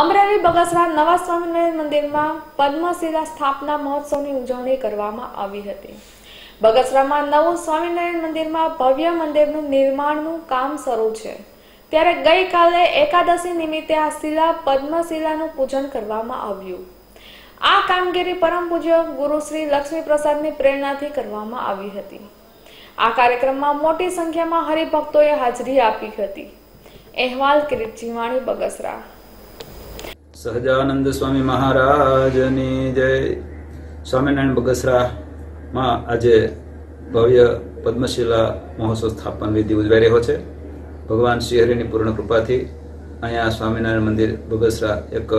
અમરેલી બગસરા નવા સ્વામિનારાયણ મંદિરમાં પદ્મશિલા સ્થાપના મહોત્સવની ઉજવણી કરવામાં આવી હતી. બગસરામાં નવું સ્વામિનારાયણ મંદિરમાં ભવ્ય મંદિરનું નિર્માણનું કામ શરૂ છે. ત્યારે ગઈકાલે એકાદશી નિમિત્તે આ શિલા પદ્મશિલાનું પૂજન કરવામાં આવ્યું. આ કામગીરી પરમ પૂજ્ય ગુરુ શ્રી લક્ષ્મીપ્રસાદની પ્રેરણાથી કરવામાં આવી હતી. આ કાર્યક્રમમાં મોટી સંખ્યામાં હરિભક્તોએ હાજરી આપી હતી. અહેવાલ કિરીટ જીવાણી બગસરા. સહજાનંદ સ્વામી મહારાજની જય. સ્વામિનારાયણ બગસરામાં આજે ભવ્ય પદ્મશિલા મહોત્સવ સ્થાપન વિધિ ઉજવાઈ રહ્યો છે. ભગવાન શ્રીહરિની પૂર્ણ કૃપાથી અહીંયા સ્વામિનારાયણ મંદિર બગસરા એક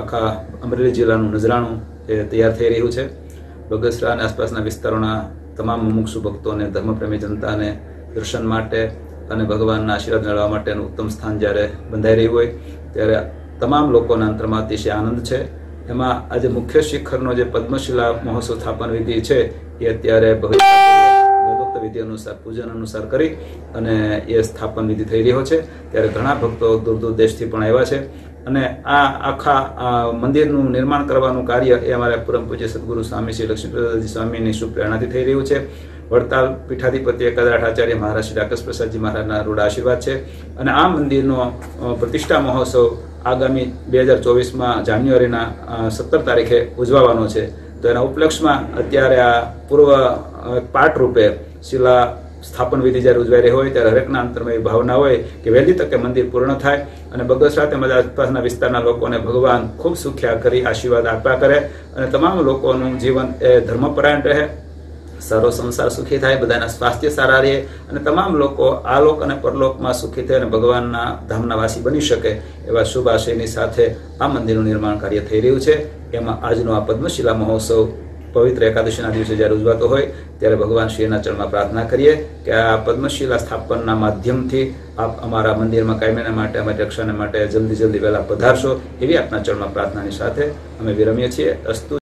આખા અમરેલી જિલ્લાનું નજરાણું એ તૈયાર થઈ રહ્યું છે. બગસરા અને આસપાસના વિસ્તારોના તમામ મુમુક્ષુ ભક્તોને, ધર્મપ્રેમી જનતાને દર્શન માટે અને ભગવાનના આશીર્વાદ મેળવવા માટેનું ઉત્તમ સ્થાન જ્યારે બંધાઈ રહ્યું હોય, ત્યારે તમામ લોકોના અંતરમાં અતિશય આનંદ છે. એમાં આજે મુખ્ય શિખરનો જે પદ્મશિલા મહોત્સવ સ્થાપન વિધિ છે, એ અત્યારે ભવિષ્ય વિધિ અનુસાર, પૂજન અનુસાર કરી અને એ સ્થાપન વિધિ થઈ રહ્યો છે. ત્યારે ઘણા ભક્તો દૂર દૂર દેશથી પણ આવ્યા છે. અને આ આખા મંદિરનું નિર્માણ કરવાનું કાર્ય એ અમારા પરમ પૂજ્ય સદગુરુ સ્વામી શ્રી લક્ષ્મીપ્રસાદજી સ્વામીની શુભ થઈ રહ્યું છે. વડતાલ પીઠાધિપતિ એકાદરાઠ આચાર્ય મહારાજ શ્રી રાકેશ પ્રસાદજી મહારાજના રૂઢ આશીર્વાદ છે. અને આ મંદિરનો પ્રતિષ્ઠા મહોત્સવ આગામી બે હજાર ચોવીસમાં જાન્યુઆરીના સત્તર તારીખે ઉજવાવાનો છે. તો એના ઉપલક્ષમાં અત્યારે આ પૂર્વ અ, પાઠ રૂપે શિલા સ્થાપન વિધિ જ્યારે ઉજવાઈ રહી હોય ત્યારે હરેકના અંતરમાં એ ભાવના હોય કે વહેલી તકે મંદિર પૂર્ણ થાય અને બગસરા તેમજ આસપાસના વિસ્તારના લોકોને ભગવાન ખૂબ સુખ્યા કરી આશીર્વાદ આપ્યા કરે અને તમામ લોકોનું જીવન એ ધર્મપરાયણ રહે. સારો સંસાર સુખી થાય, બધાના સ્વાસ્થ્ય સારા રહે અને તમામ લોકો આ લોક અને પરલોકમાં સુખી થાય અને ભગવાનના ધામના વાસી બની શકે એવા શુભ આશયની સાથે આ મંદિરનું નિર્માણ કાર્ય થઈ રહ્યું છે. એમાં આજનો આ પદ્મશિલા મહોત્સવ પવિત્ર એકાદશીના દિવસે જ્યારે ઉજવાતો હોય, ત્યારે ભગવાન શ્રીના ચરણમાં પ્રાર્થના કરીએ કે આ પદ્મશિલા સ્થાપનના માધ્યમથી આપ અમારા મંદિરમાં કાયમીના માટે, અમારી રક્ષાને માટે જલ્દી જલ્દી વહેલા પધારશો એવી આપના ચરણમાં પ્રાર્થનાની સાથે અમે વિરમીએ છીએ. અસ્તુ